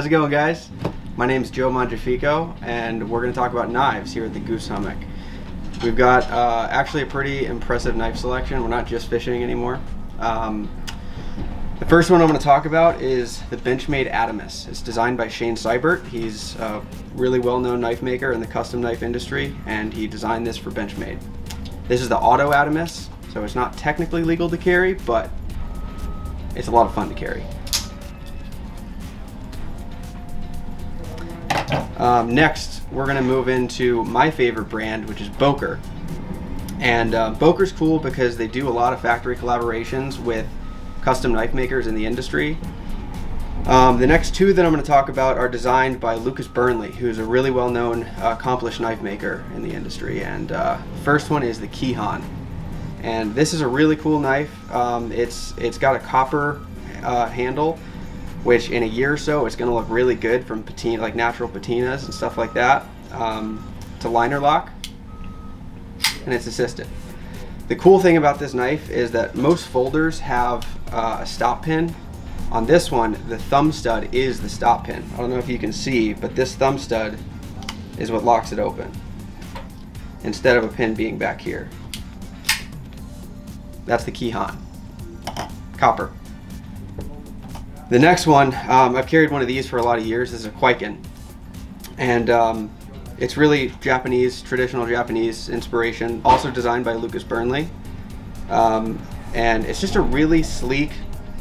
How's it going guys? My name is Joe Montefico and we're going to talk about knives here at the Goose Hummock. We've got uh, actually a pretty impressive knife selection. We're not just fishing anymore. Um, the first one I'm going to talk about is the Benchmade Adamas. It's designed by Shane Sibert. He's a really well-known knife maker in the custom knife industry and he designed this for Benchmade. This is the Auto Adamas, so it's not technically legal to carry, but it's a lot of fun to carry. Um, next, we're going to move into my favorite brand, which is Boker. And uh, Boker's cool because they do a lot of factory collaborations with custom knife makers in the industry. Um, the next two that I'm going to talk about are designed by Lucas Burnley, who's a really well-known, uh, accomplished knife maker in the industry. And uh, first one is the Kihon. And this is a really cool knife. Um, it's it's got a copper uh, handle which in a year or so it's going to look really good from patina, like natural patinas and stuff like that. Um, a liner lock and it's assisted. The cool thing about this knife is that most folders have uh, a stop pin. On this one, the thumb stud is the stop pin. I don't know if you can see, but this thumb stud is what locks it open instead of a pin being back here. That's the Kihon. Copper. The next one, um, I've carried one of these for a lot of years. This is a Kwaiken. And um, it's really Japanese, traditional Japanese inspiration, also designed by Lucas Burnley. Um, and it's just a really sleek,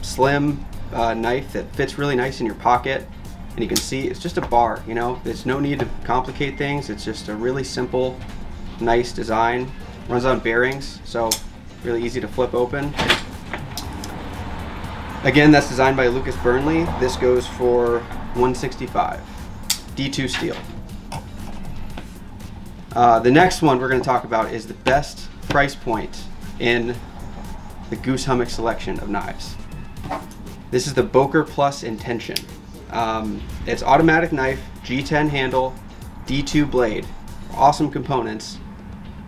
slim uh, knife that fits really nice in your pocket. And you can see it's just a bar, you know, there's no need to complicate things. It's just a really simple, nice design. Runs on bearings, so really easy to flip open. Again, that's designed by Lucas Burnley. This goes for 165 D2 steel. Uh, the next one we're going to talk about is the best price point in the Goose Hummock selection of knives. This is the Boker Plus Intention. Um, it's automatic knife, G10 handle, D2 blade, awesome components,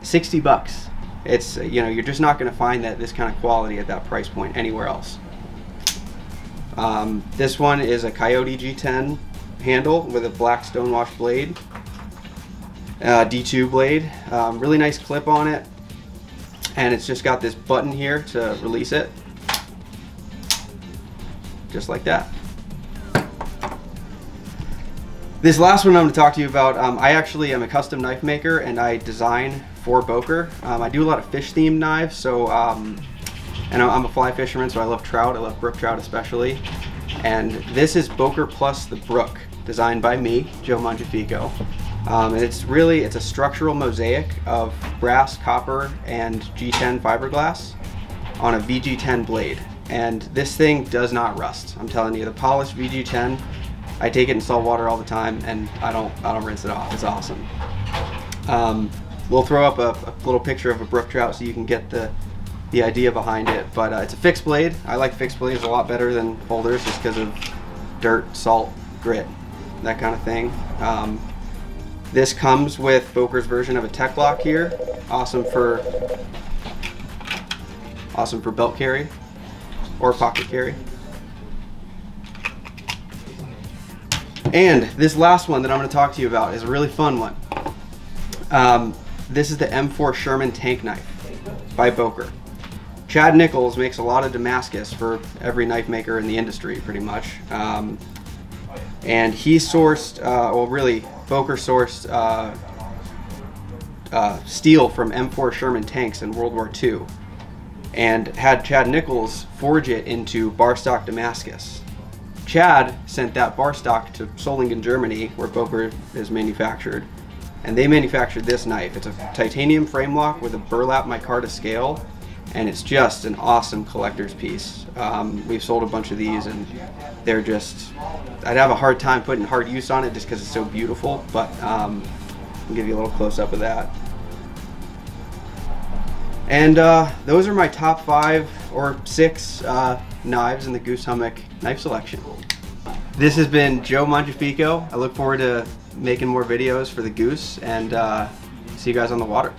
60 bucks. It's, you know, you're just not going to find that this kind of quality at that price point anywhere else. Um, this one is a Coyote G10 handle with a black stonewash blade. Uh, D2 blade. Um, really nice clip on it. And it's just got this button here to release it. Just like that. This last one I'm going to talk to you about, um, I actually am a custom knife maker and I design for Boker. Um, I do a lot of fish themed knives, so um, and I'm a fly fisherman, so I love trout. I love brook trout especially. And this is Boker Plus the Brook, designed by me, Joe Montefico. Um, and it's really, it's a structural mosaic of brass, copper, and G10 fiberglass on a VG10 blade. And this thing does not rust. I'm telling you, the polished VG10, I take it in salt water all the time and I don't, I don't rinse it off. It's awesome. Um, we'll throw up a, a little picture of a brook trout so you can get the the idea behind it. But uh, it's a fixed blade. I like fixed blades a lot better than folders just because of dirt, salt, grit, that kind of thing. Um, this comes with Boker's version of a Tek-Lok here. Awesome for awesome for belt carry or pocket carry. And this last one that I'm going to talk to you about is a really fun one. Um, this is the M4 Sherman tank knife by Boker. Chad Nichols makes a lot of Damascus for every knife maker in the industry, pretty much. Um, and he sourced, uh, well, really, Boker sourced uh, uh, steel from M4 Sherman tanks in World War II and had Chad Nichols forge it into bar stock Damascus. Chad sent that bar stock to Solingen, Germany, where Boker is manufactured, and they manufactured this knife. It's a titanium frame lock with a burlap micarta scale and it's just an awesome collector's piece. Um, we've sold a bunch of these, and they're just. I'd have a hard time putting hard use on it just because it's so beautiful, but um, I'll give you a little close up of that. And uh, those are my top five or six uh, knives in the Goose Hummock knife selection. This has been Joe Montefico. I look forward to making more videos for the Goose and uh, see you guys on the water.